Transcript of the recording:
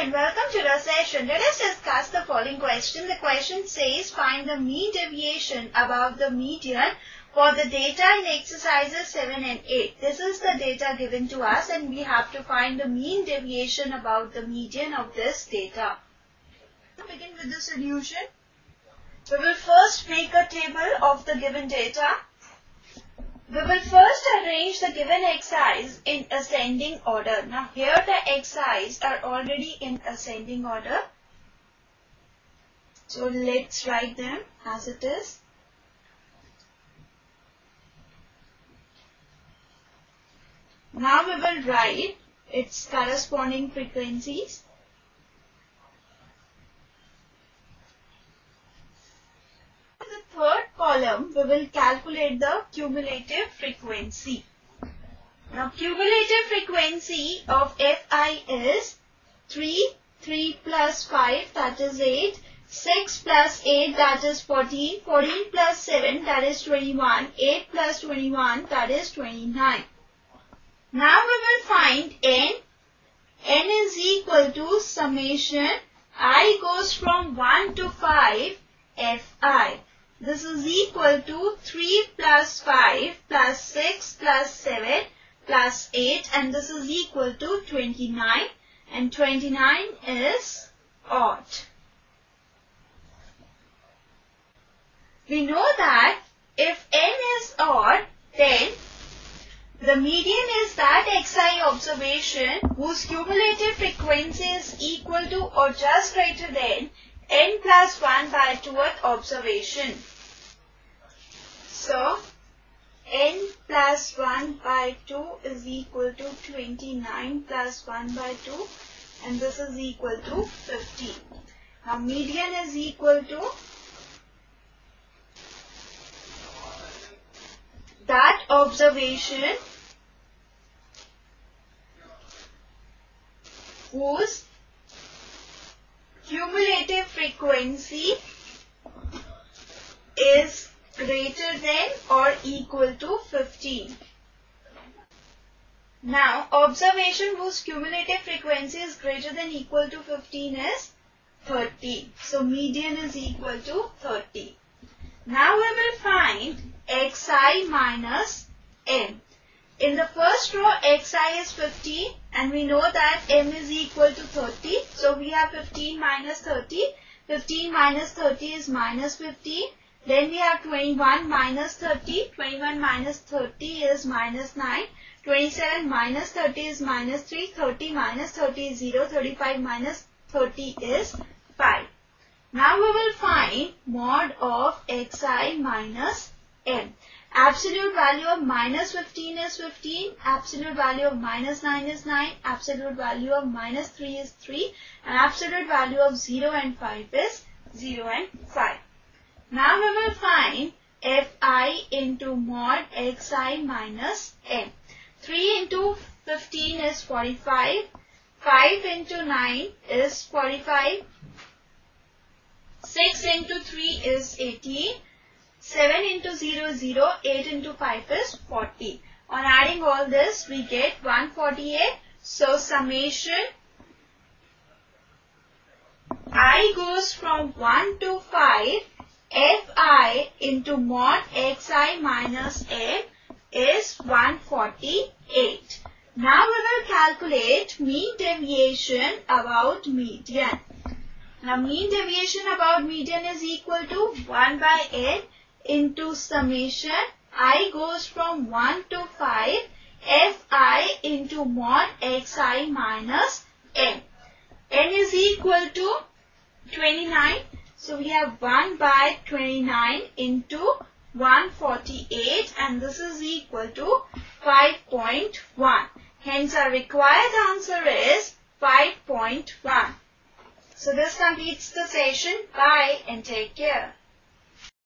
and welcome to the session. Let us discuss the following question. The question says find the mean deviation above the median for the data in exercises 7 and 8. This is the data given to us and we have to find the mean deviation about the median of this data. To begin with the solution, we will first make a table of the given data. We will first arrange the given xi's in ascending order. Now here the xi's are already in ascending order. So let's write them as it is. Now we will write its corresponding frequencies. Column, we will calculate the cumulative frequency. Now, cumulative frequency of Fi is 3, 3 plus 5 that is 8, 6 plus 8 that is 14, 14 plus 7 that is 21, 8 plus 21 that is 29. Now we will find n. n is equal to summation i goes from 1 to 5 fi. This is equal to 3 plus 5 plus 6 plus 7 plus 8 and this is equal to 29 and 29 is odd. We know that if n is odd then the median is that xi observation whose cumulative frequency is equal to or just greater than n plus 1 by 2th observation. So, n plus 1 by 2 is equal to 29 plus 1 by 2 and this is equal to 15. Now, median is equal to that observation whose cumulative frequency is greater than or equal to 15. Now, observation whose cumulative frequency is greater than equal to 15 is 30. So, median is equal to 30. Now, we will find xi minus m. In the first row, xi is 15 and we know that m is equal to 30. So, we have 15 minus 30. 15 minus 30 is minus 15. Then we have 21 minus 30. 21 minus 30 is minus 9. 27 minus 30 is minus 3. 30 minus 30 is 0. 35 minus 30 is 5. Now we will find mod of xi minus m. Absolute value of minus 15 is 15. Absolute value of minus 9 is 9. Absolute value of minus 3 is 3. And absolute value of 0 and 5 is 0 and 5. Now we will find fi into mod xi minus m. 3 into 15 is 45. 5 into 9 is 45. 6 into 3 is 18. 7 into 0 is 0. 8 into 5 is 40. On adding all this, we get 148. So, summation i goes from 1 to 5 fi into mod xi minus m is 148. Now we will calculate mean deviation about median. Now mean deviation about median is equal to 1 by n into summation i goes from 1 to 5 fi into mod xi minus n. n is equal to 29 so we have 1 by 29 into 148 and this is equal to 5.1. Hence our required answer is 5.1. So this completes the session. Bye and take care.